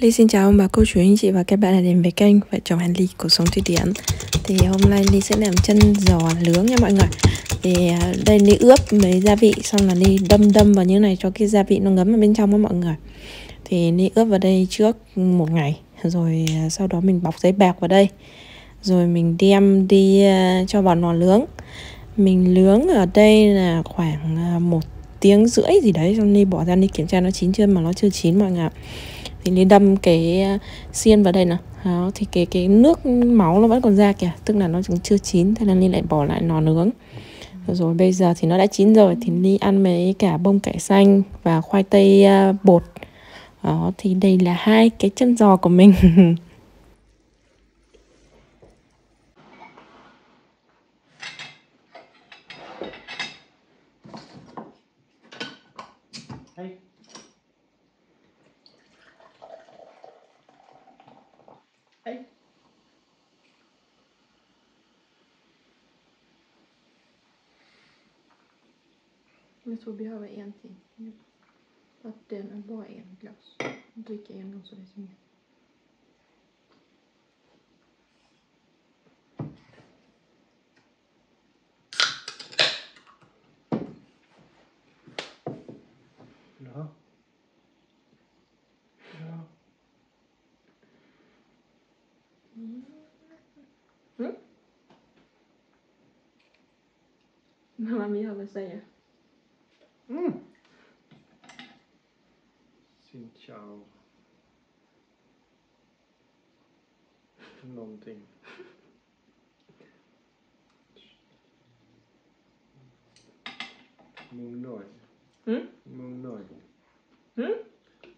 Ly xin chào ông bà cô chú anh chị và các bạn đã đến với kênh Vợ chồng Hàn Ly, cuộc sống thủy điển Thì hôm nay Ly sẽ làm chân giò nướng nha mọi người. Thì à, đây Ly ướp mấy gia vị, xong là Ly đâm đâm vào như này cho cái gia vị nó ngấm vào bên trong đó mọi người. Thì Ly ướp vào đây trước một ngày, Rồi à, sau đó mình bọc giấy bạc vào đây. Rồi mình đem đi à, cho vào lò nướng Mình nướng ở đây là khoảng một tiếng rưỡi gì đấy, Xong Ly bỏ ra Ly kiểm tra nó chín chưa, mà nó chưa chín mọi người ạ thì đi đâm cái à, xiên vào đây nè đó, thì cái cái nước máu nó vẫn còn ra kìa. Tức là nó cũng chưa chín thế nên Ly lại bỏ lại lò nướng. Rồi bây giờ thì nó đã chín rồi thì Ly ăn mấy cả bông cải xanh và khoai tây à, bột. Đó thì đây là hai cái chân giò của mình. Jag tror vi behöver en till. Att den är bara en glas. Dricka en gång så det är så mycket. Ja. Ja. Mm. Mamma mi har väl Chào. Någonting. Mung nổi. Mm. Mung nổi. Mm.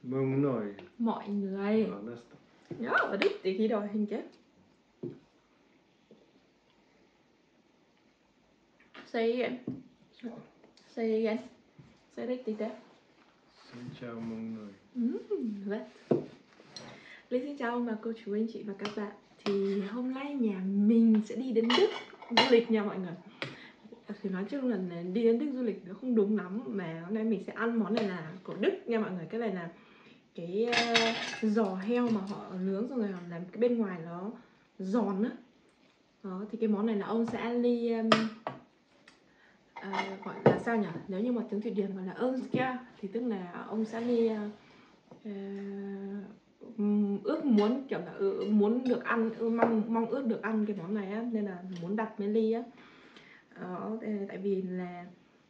Mung nổi. Mọi người. Ja, nästan. Ja, vad duktig idag Henke. Say again. Say again. Say riktigt det. Xin chào mọi người. Mm, vet. Vâng. Xin chào ông bà cô chú anh chị và các bạn. Thì hôm nay nhà mình sẽ đi đến Đức du lịch nha mọi người. Thì nói chung là đi đến Đức du lịch nó không đúng lắm Mà hôm nay mình sẽ ăn món này là của Đức nha mọi người. Cái này là cái uh, giò heo mà họ nướng xong rồi họ làm cái bên ngoài nó giòn á. Đó thì cái món này là ông sẽ đi um, à, gọi là sao nhỉ? Nếu như mà tiếng thụy điển gọi là önskia thì tức là ông sẽ ly uh, uh, ước muốn kiểu là uh, muốn được ăn uh, mong mong ước được ăn cái món này á nên là muốn đặt với ly á. Ờ, Đó, tại vì là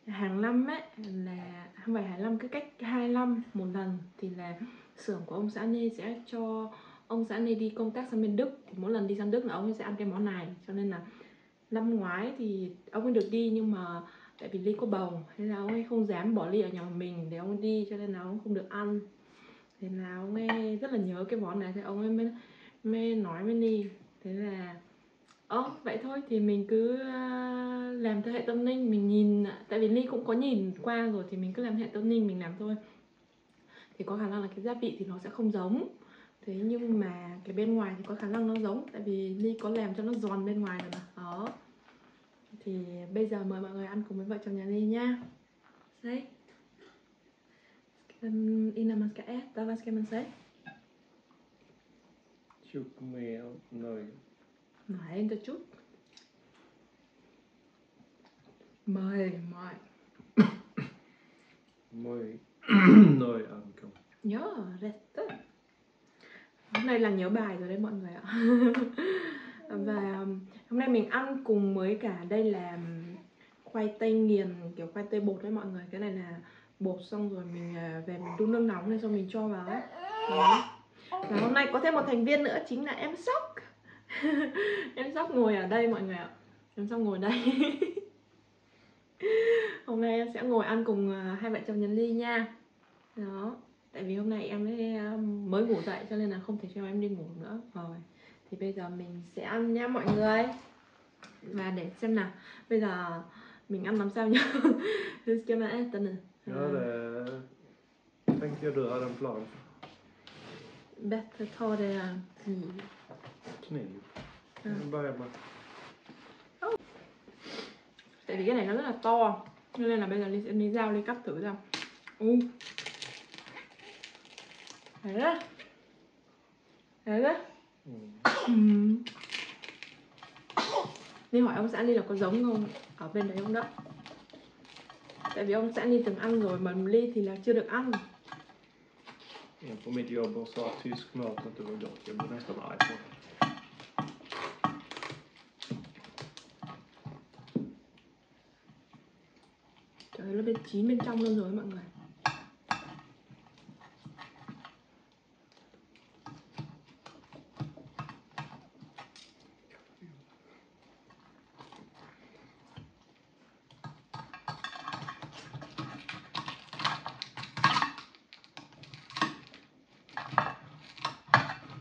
hàng năm ấy là không phải hàng năm cứ cách hai năm một lần thì là xưởng của ông xã Nê sẽ cho ông xã Nê đi công tác sang bên Đức. Thì mỗi lần đi sang Đức là ông ấy sẽ ăn cái món này. Cho nên là năm ngoái thì ông ấy được đi nhưng mà tại vì Ly có bầu nên là ông ấy không dám bỏ Ly ở nhà mình để ông ấy đi cho nên là ông không được ăn. Thế là ông ấy rất là nhớ cái món này thì ông ấy mới mới nói với Ly. Thế là Ồ, vậy thôi thì mình cứ ờ, làm theo hệ tâm linh mình nhìn tại vì ly cũng có nhìn qua rồi thì mình cứ làm hệ tâm linh mình làm thôi. Thì có khả năng là cái gia vị thì nó sẽ không giống. Thế nhưng mà cái bên ngoài thì có khả năng nó giống tại vì ly có làm cho nó giòn bên ngoài rồi mà. Đó thì bây giờ mời mọi người ăn cùng với vợ chồng nhà ly nha Đấy. Innan man ska äta, vad ska man säga? Tjock med nöjd. Nej, inte chút. Mời, mời. Moj nöjd ankom. Ja, rätt. Hôm nay là nhớ bài rồi đấy mọi người ạ. Và um, hôm nay mình ăn cùng với cả đây là khoai tây nghiền, kiểu khoai tây bột đấy mọi người. Cái này là bột xong rồi mình à, về mình đun nước nóng lên xong mình cho vào ấy. Đó. Và hôm nay có thêm một thành viên nữa chính là em Sóc. em Sóc ngồi ở đây mọi người ạ. Em Sóc ngồi đây. hôm nay em sẽ ngồi ăn cùng à, hai vợ chồng nhân Ly nha. Đó tại vì hôm nay em à, mới ngủ dậy cho nên là không thể cho em đi ngủ nữa rồi thì bây giờ mình sẽ ăn nha mọi người. Và để xem nào bây giờ mình ăn làm sao nhá. Hur ska man äta nu Ja, det tänker jag du hade en plan bättre ta det kniv Kniv. Ja. Jag börjar med tại vì cái này nó rất là to cho nên là bây giờ Ly sẽ lấy dao Ly cắt thử ra u đấy á đấy đấy Ừm. Nên hỏi ông xã Ly là có giống không ở bên đấy không đó Tại vì ông xã Ly từng ăn rồi mà Ly thì là chưa được ăn En på mitt jobb och sa att tysk mat inte var gott. Jag blev nästan arg på det. Trời ơi, nó bên chín bên trong luôn rồi mọi người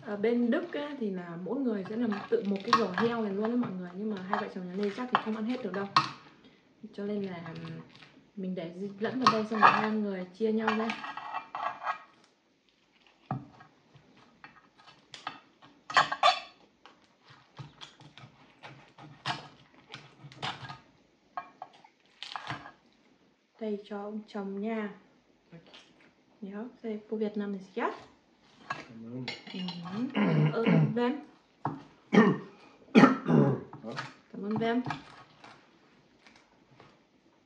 ở bên Đức á, thì là mỗi người sẽ làm tự một cái giò heo này luôn đấy mọi người. Nhưng mà hai vợ chồng nhà Lê chắc thì không ăn hết được đâu. Cho nên là mình để lẫn vào đây xong rồi hai người chia nhau ra. Đây cho ông chồng nha. Nhớ đây của Việt Nam thì chắc Cảm ơn. Cảm ơn Vem Cảm ơn Vem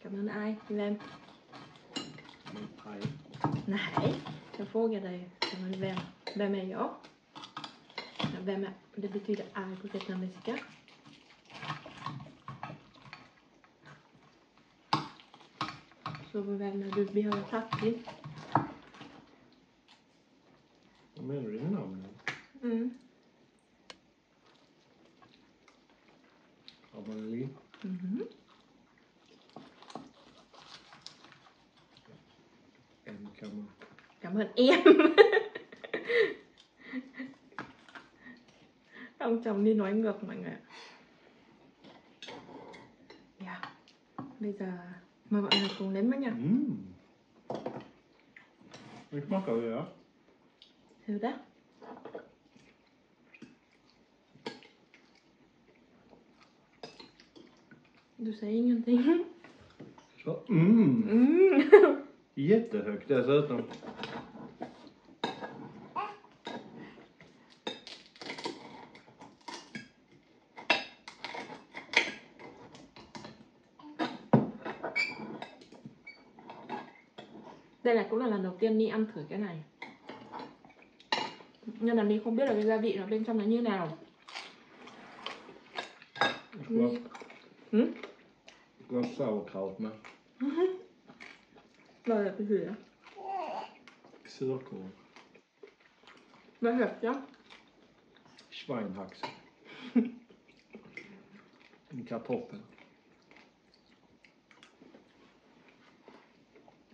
Cảm ơn ai? Vem Men. Nej, jag frågar dig Cảm ơn Vem Vem är jag? Vem är, det betyder är på vietnamesiska Så vem är du Vi har till? Vad menar du med namnen? Mm. Amelie. Mhm. En kammare. Cảm ơn em Ông chồng đi nói ngược mọi người ạ yeah. Bây giờ mời mọi người cùng nếm với nha Mm. Hur smakar det då? Det? Du säger ingenting Så. Mm. mm. Jättehögt dessutom. Đây là cũng là lần đầu tiên Ni ăn thử cái này Nhưng là Ni không biết là cái gia vị ở bên trong nó như nào vara- Mm. det ska vara sauerkraut med. Vad är det för hyra? Surkål. Vad heter det? Schweinhaxe. En kartoffel.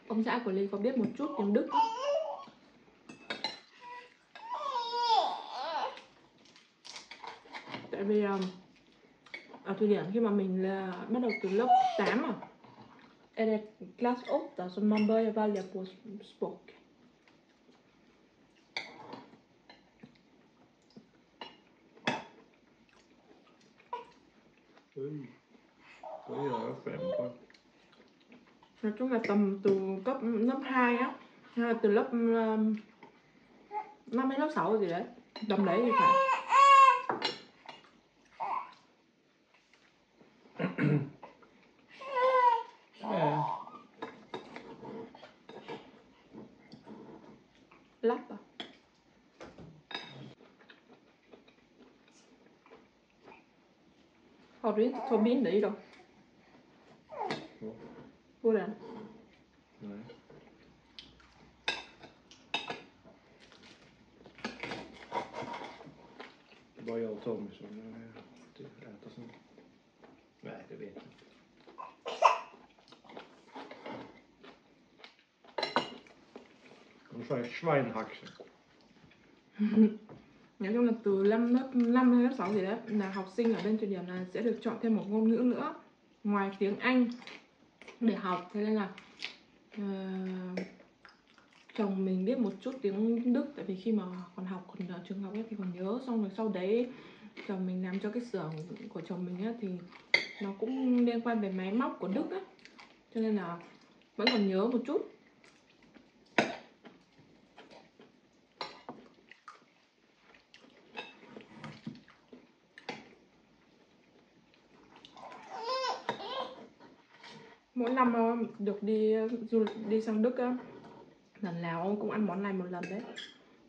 Ông xã của Ly có biết một chút tiếng Đức Tại vì um, ở Thụy Điển khi mà mình là bắt đầu từ lớp 8 à Är det klass 8 som man börjar välja på språk. Nói chung là tầm từ cấp lớp 2 á Hay là từ lớp um, 5 hay lớp 6 gì đấy Tầm đấy thì phải Har du inte turbin i då? Ja. På den? Nej. Det är bara jag och Tommy som eh, äter sånt. Nej, det vet jag inte. De säger Schweinhaxe. Nói chung là từ năm lớp 5 hay lớp 6 gì đấy là học sinh ở bên trường điểm là sẽ được chọn thêm một ngôn ngữ nữa ngoài tiếng Anh để học. Thế nên là uh, chồng mình biết một chút tiếng Đức tại vì khi mà còn học còn ở trường học ấy thì còn nhớ. Xong rồi sau đấy chồng mình làm cho cái xưởng của chồng mình ấy thì nó cũng liên quan về máy móc của Đức á. Cho nên là vẫn còn nhớ một chút mỗi năm được đi, du lịch, đi sang Đức á. Lần nào ông cũng ăn món này một lần đấy.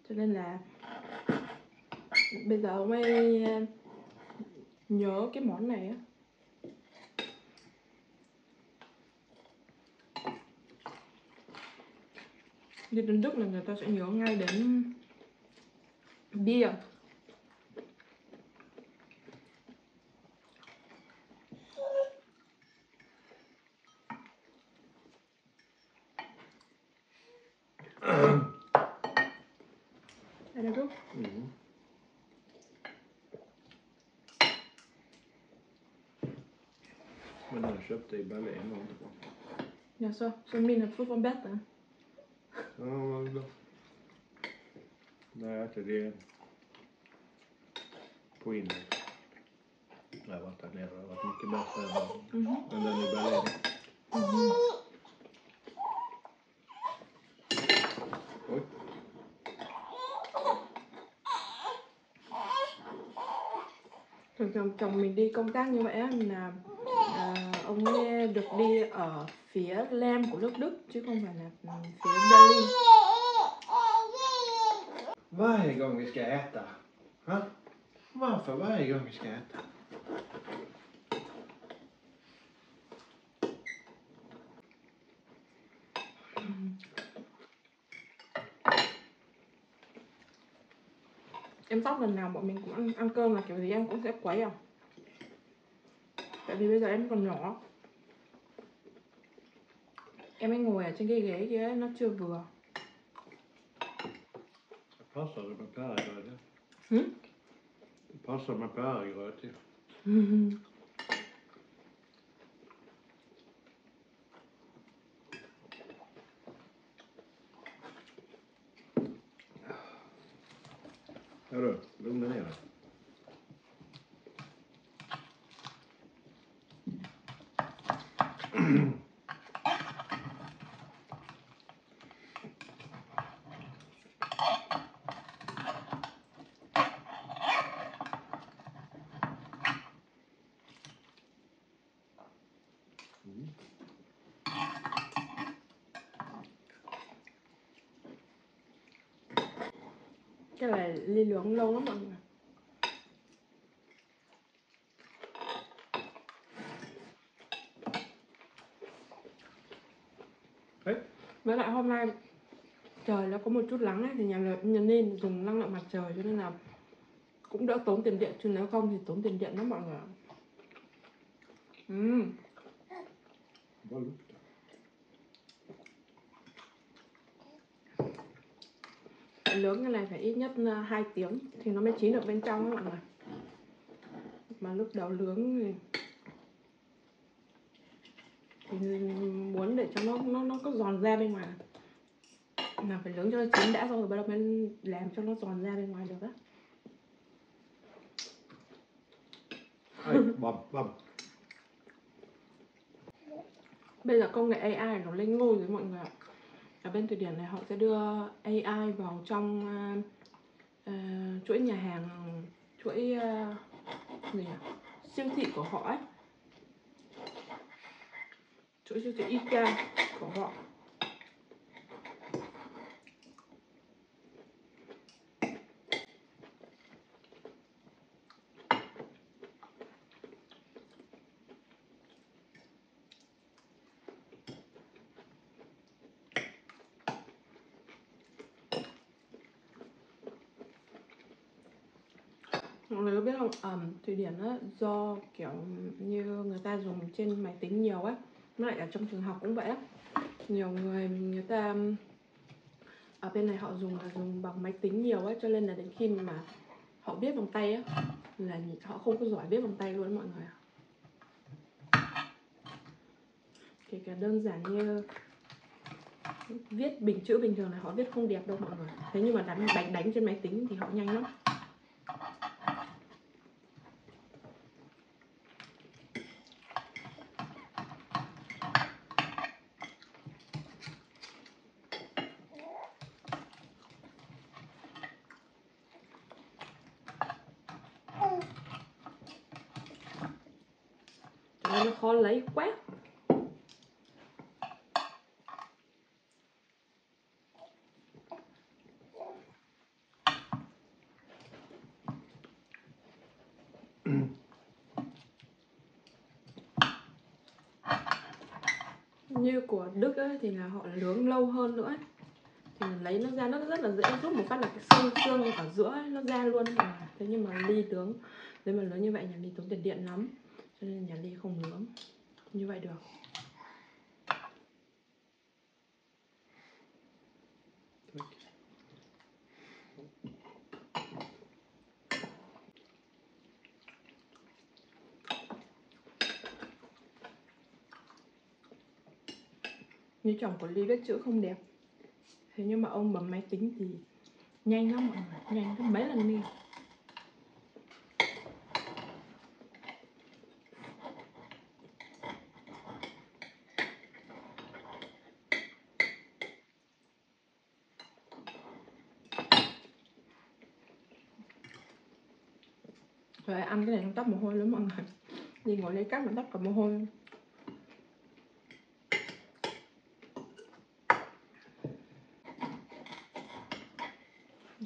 Cho nên là bây giờ ông ấy ờ, nhớ cái món này á. Đi đến Đức là người ta sẽ nhớ ngay đến bia Är det god? Mm. Men jag köpte i Berlin var inte bra. Jaså, så minnet fortfarande bättre? Ja, vad bra. Nej, jag äter det på Indien. Jag har varit där nere och varit mycket bättre än, Mhm. än den i Berlin. Oj. Thường thường chồng mình đi công tác như vậy là ông ấy được đi ở phía Lem của nước Đức chứ không phải là ừ, phía Berlin. Varje gång vi ska äta. Ha? Varför varje gång vi ska äta? Em sóc lần nào bọn mình cũng ăn, ăn cơm là kiểu gì em cũng sẽ quấy à. Tại vì bây giờ em còn nhỏ. Em ấy ngồi ở trên cái ghế kia nó chưa vừa. Passar med pärlgröt? Mm. Det passar med ju. Hörru, Cái này ly nướng lâu lắm mọi người. Với lại hôm nay trời nó có một chút nắng ấy, thì nhà, nhà nên dùng năng lượng mặt trời cho nên là cũng đỡ tốn tiền điện chứ nếu không thì tốn tiền điện lắm mọi người ạ. Ừm, Vad nướng cái này phải ít nhất ờ, 2 tiếng thì nó mới chín được bên trong các bạn người. Mà lúc đầu nướng thì thì muốn để cho nó nó nó có giòn ra bên ngoài. Là phải nướng cho nó chín đã xong rồi bắt đầu mới làm cho nó giòn ra bên ngoài được á. Bầm bầm bây giờ công nghệ AI nó lên ngôi rồi mọi người ạ. Ở bên Thụy Điển này họ sẽ đưa AI vào trong uh, uh, chuỗi nhà hàng chuỗi uh, gì nhỉ? siêu thị của họ ấy. Chuỗi siêu thị IKEA của họ mọi người có biết không ẩm Thụy Điển á, do, kiểu, như người ta dùng trên máy tính nhiều á nó lại ở trong trường học cũng vậy á. Nhiều người người ta, ở bên này họ dùng là dùng bằng máy tính nhiều á, cho nên là đến khi mà họ viết bằng tay á, là họ không có giỏi viết bằng tay luôn mọi người ạ. Kể cả đơn giản như viết bình, chữ bình thường là họ viết không đẹp đâu mọi người thế nhưng mà đánh đánh đánh trên máy tính thì họ nhanh lắm Trời ơi, nó khó lấy quá như của Đức ấy, thì là họ nướng lâu hơn nữa ấy. thì mình lấy nó ra nó rất là dễ rút một phát là cái xương xương ở giữa ấy, nó ra luôn. Thế nhưng mà ly tướng nếu mà lớn như vậy nhà ly tốn tiền điện lắm. Cho nên nhà ly không nướng. Như vậy được. Như chồng của ly viết chữ không đẹp. Thế nhưng mà ông bấm máy tính thì nhanh lắm mọi người nhanh gấp mấy lần đi. Rồi ăn cái này không tắt mồ hôi lắm mọi người Đi ngồi lấy cắt mà tắt cả mồ hôi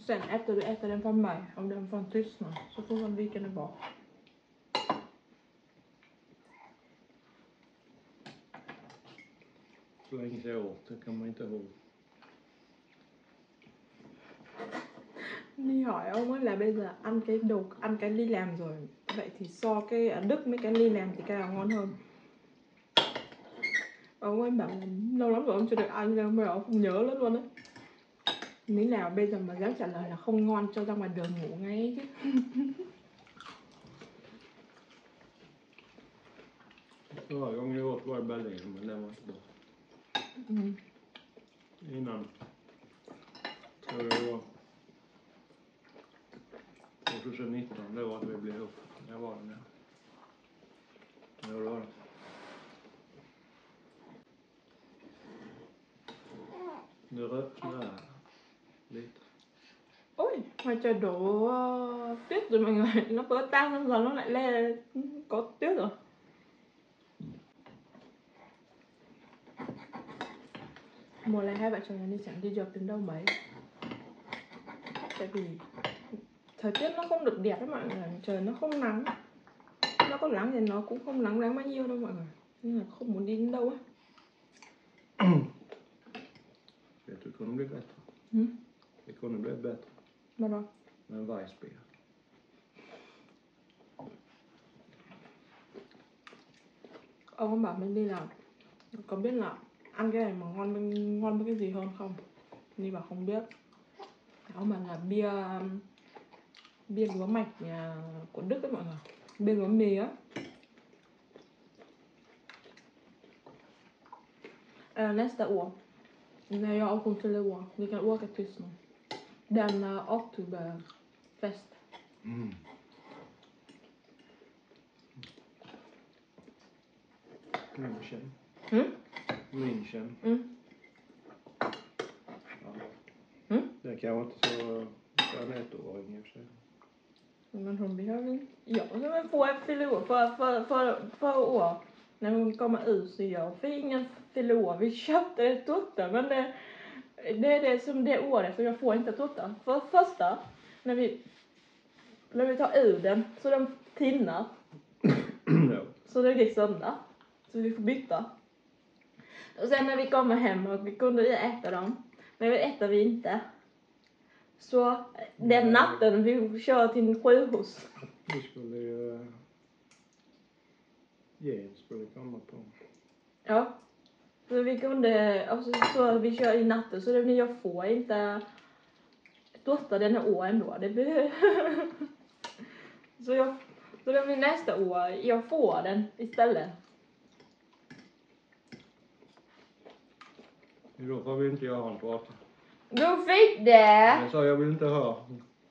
Sen efter du äter den från mig, om den får tystna, så får man vika den bort. Så länge sedan jag åt det kan man inte ihåg. Ni hỏi ông ấy là bây giờ ăn cái đồ ăn cái ly làm rồi vậy thì so cái ở Đức mấy cái ly làm thì cái nào ngon hơn ông ấy bảo là lâu lắm rồi ông chưa được ăn nên mà ông không nhớ lắm luôn đấy Lý nào bây giờ mà dám trả lời là không ngon cho ra ngoài đường ngủ ngay chứ Förra gången jag åt var i Berlin, men den var inte bra. ừ. Tror jag det var. 2019, det var att vi blev ihop. Jag var där nere. Ja, det var lite. Ôi, ngoài trời đổ uh, tuyết rồi mọi người. Nó vỡ tan xong rồi nó lại le có tuyết rồi. Mùa này hai vợ chồng nhà đi chẳng đi dọc đến đâu mấy. Tại vì thời tiết nó không được đẹp đó mọi người. Trời nó không nắng. Nó có nắng thì nó cũng không nắng nắng bao nhiêu đâu mọi người. Nên là không muốn đi đến đâu á. Du, det kunde bli bättre. Mm. Det kunde bli bättre. Rồi med en Weissbier. ông ấy bảo mình đi là có biết là ăn cái này mà ngon với- ngon với cái gì hơn không? Nhi bảo không biết. Ông bảo là bia um, bia lúa mạch nhà của Đức ấy mọi người. Bia lúa mì á. Nästa år när jag och hon fyller år vi kan åka till Tyskland den uh, oktoberfest Mm. München. Mm. München. mm. Ja. Mm. Det är kanske inte så... Är en ettåring i och för sig. Men hon behöver Ja, men får jag fylla år för, för, för, för år när hon kommer ut så jag fick ingen fylla år. Vi köpte ett tutta men det, det är det som det året som jag får inte tutta. För första, när vi, när vi tar ur den så den tinnar ja. så det gick sönder. Så vi får byta. Och sen när vi kommer hem och vi kunde äta dem, men det äter vi inte. Så den natten vi kör till sjukhus Vi skulle ju... Jens skulle komma på. Ja. Så vi kunde, alltså så vi kör i natten så det, jag får inte dotta denna år ändå. Det behöver... så jag, så det blir nästa år, jag får den istället. Då får vi inte göra en prata. Du fick det! Jag sa jag vill inte höra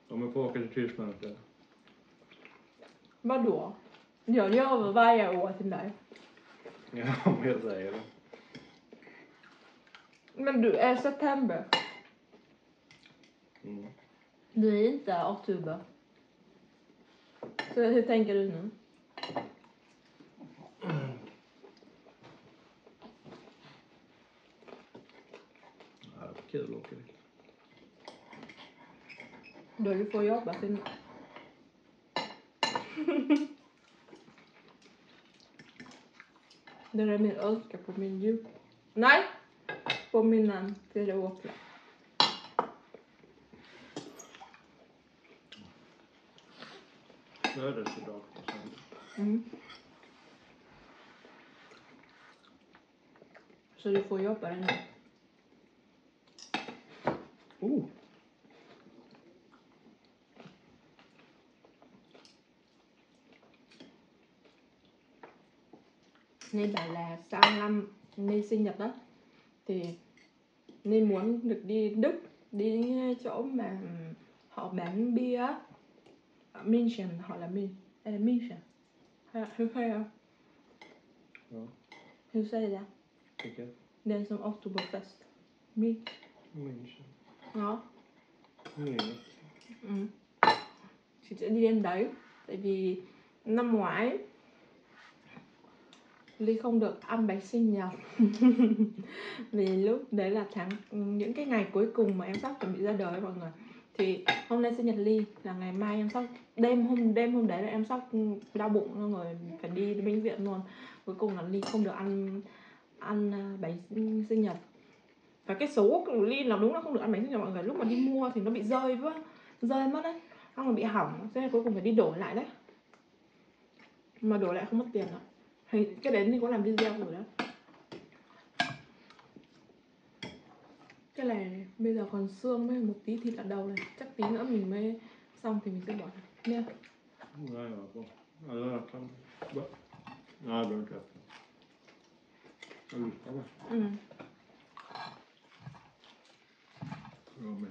om jag får åka till Tyskland istället. Vadå? Jag gör varje år till dig. Ja, om jag säger det. Men du är september. Mm. Du är inte oktober. Så hur tänker du nu? Ja, det var kul att åka dit. Då du får jobba till Det är min önska på min jul. Nej! Påminnan till det åpne. Födelsedag på söndag. Mm. Så du får jobba den nu. Oh! Nên bảo là sang năm Nên sinh nhật đó Thì Nên muốn được đi Đức Đi chỗ mà Họ bán bia. Ở München Họ là Min Hay là München Hay- Hur säger jag? Ja, Hur säger jag? vilket? Den som Oktoberfest Min München. Ja Munich. Ừ. Chị sẽ đi đến đấy Tại vì năm ngoái Ly không được ăn bánh sinh nhật. Vì lúc đấy là tháng, Những cái ngày cuối cùng mà em sắp chuẩn bị ra đời mọi người. Thì hôm nay sinh nhật Ly là ngày mai em sắp, Đêm hôm đêm hôm đấy là em sắp đau bụng xong rồi phải đi đến bệnh viện luôn. Cuối cùng là Ly không được ăn ăn à, bánh sinh nhật. Và cái số của Ly là đúng là không được ăn bánh sinh nhật mọi người. Lúc mà đi mua thì nó bị rơi quá, rơi mất đấy. Xong rồi bị hỏng, thế nên cuối cùng phải đi đổi lại đấy. Mà đổi lại không mất tiền ạ thì cái đấy mình có làm video rồi đó cái này bây giờ còn xương với một tí thịt ở đầu này. Chắc tí nữa mình mới xong thì mình sẽ bỏ nha. Nej, jag får. Ja, jag kan. Va? Nej, jag behöver inte öppna. Jag lyssnar med. ừ. Jag med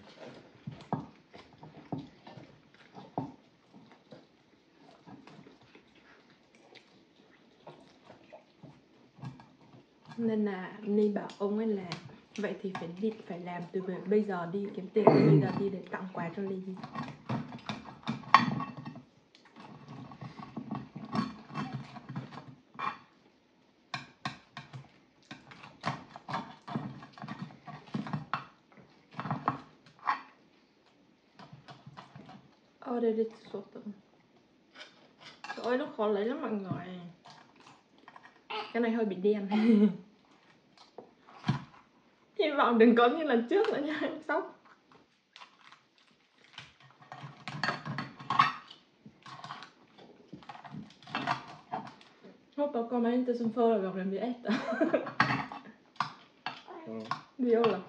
nên là Ni bảo ông ấy là vậy thì phải đi phải làm từ bây giờ đi kiếm tiền từ bây giờ đi để tặng quà cho Ly đây det är lite Trời Ôi, nó khó lấy lắm mọi người. Cái này hơi bị đen. Vọng đừng có như lần trước nữa nha, em sốc. Hoppas kommer inte som förra gången vi äter. Ja. Viola.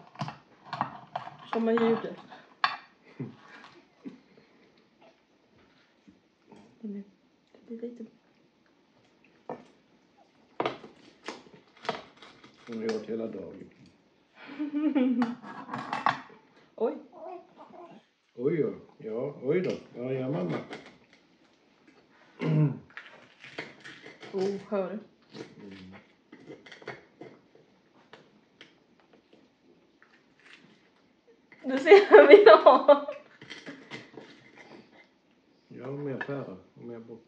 Kommer ljudet. Oj. Oj då. Ja, oj då. Ja, ja mamma. Oh, hör du? Du ser vi har. Ja, mer päron och mer bock.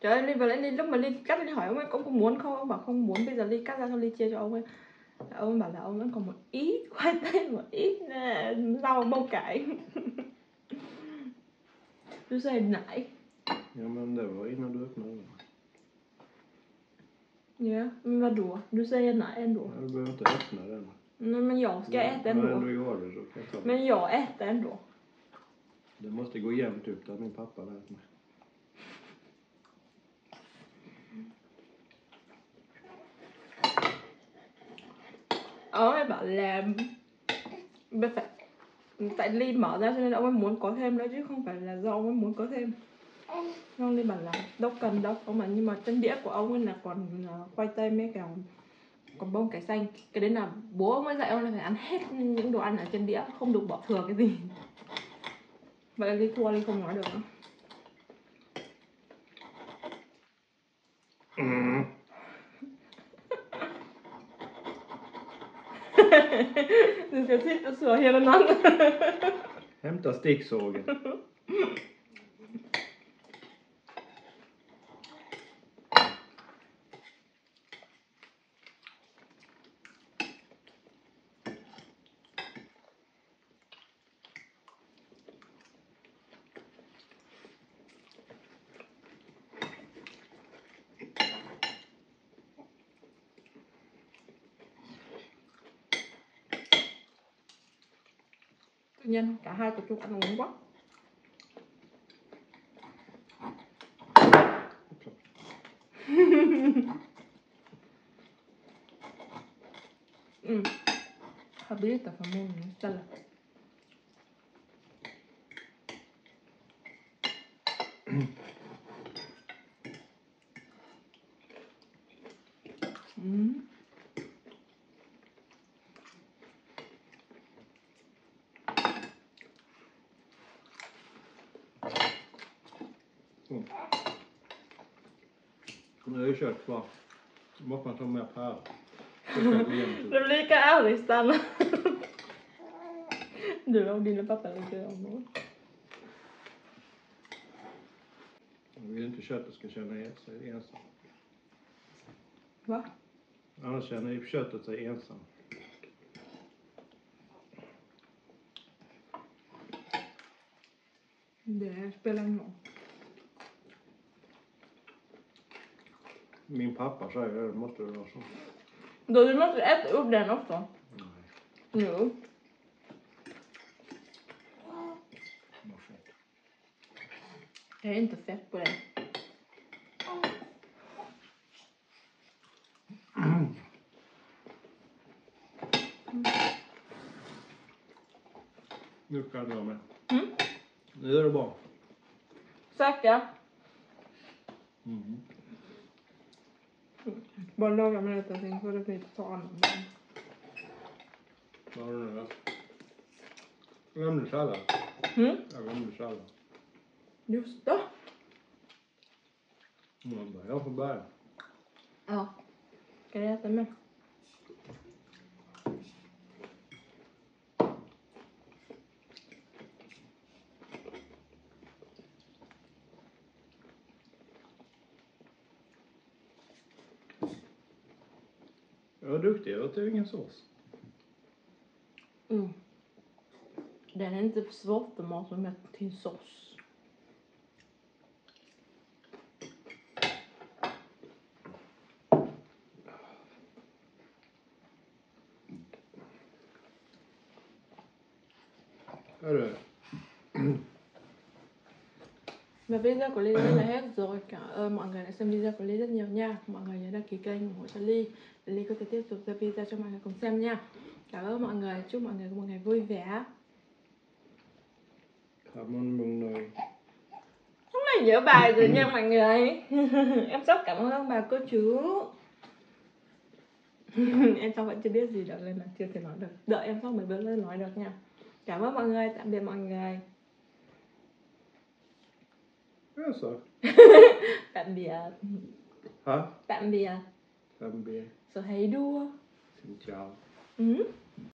Trời ơi, Ly vừa lên Ly lúc mà Ly cắt Ly hỏi ông ấy cũng có muốn không? Ông bảo không muốn, bây giờ Ly cắt ra cho Ly chia cho ông ấy Ông bảo là ông vẫn còn một ít khoai tây, một ít à, rau bông cải Du säger nej Ja, men det var innan du öppnade den. Ja, men vadå? Du säger nej ändå Ja, du behöver inte öppna den. Nej men jag ska äta När ändå du gör det så kan jag ta. Men jag äter ändå Det måste gå jämnt det har min pappa lärt mig. Ờ, ông ấy bảo là phải, Tại Ly mở ra cho nên ông ấy muốn có thêm đó chứ không phải là do ông ấy muốn có thêm. Ông Ly bảo là đâu cần đâu, Ông mà nhưng mà trên đĩa của ông ấy là còn à, khoai tây mấy cả còn bông cải xanh. Cái đấy là bố ông ấy dạy ông là phải ăn hết những đồ ăn ở trên đĩa, Không được bỏ thừa cái gì. Vậy là Ly thua, Ly không nói được nữa. Ừ. Du ska sitta så hela natten Hämta sticksågen. Tự nhiên cả hai tập trung ăn uống quá ừ. Habita famoso salad. Mm. Nu är ju kött kvar. Så måste man ta med jämnt Det ut. blir lika aldrig stanna. Du och din pappa lägger om något. Jag vill inte köttet ska känna igen sig ensam. Va? Annars känner ju köttet sig ensam. Det spelar ingen roll. Min pappa säger det, måste det vara så. Då du måste äta upp den också. Nej, Jo. Det är inte fett på det. Nu kan jag med. Mm. Nu är det bra. Säker? Mm. Bara några minuter sen får du bli ta annan barn. Vad har du nu då? Jag glömde sallad. Mm? Jag glömde sallad. Just det. Man bara, jag får börja. Ja. Ska du äta med? Jag är duktig, jag åt ingen sås. Mm. Den är inte svår för mat med till sås. Hörru, Và video của Ly đến là hết rồi. Cảm ơn mọi người đã xem video của Ly rất nhiều nha. Mọi người nhớ đăng ký kênh ủng hộ cho Ly để Ly có thể tiếp tục ra video cho mọi người cùng xem nha. Cảm ơn mọi người. Chúc mọi người có một ngày vui vẻ. cảm ơn mừng người. Hôm nay nhớ bài rồi nha mọi người. em sắp cảm ơn ông bà cô chú. em sắp vẫn chưa biết gì được nên là chưa thể nói được. Đợi em sắp mới bước lên nói được nha. Cảm ơn mọi người. Tạm biệt mọi người. Jaså? Tạm biệt. Ha? Tạm biệt. Tạm biệt. Så hej då. Xin chào. Mm.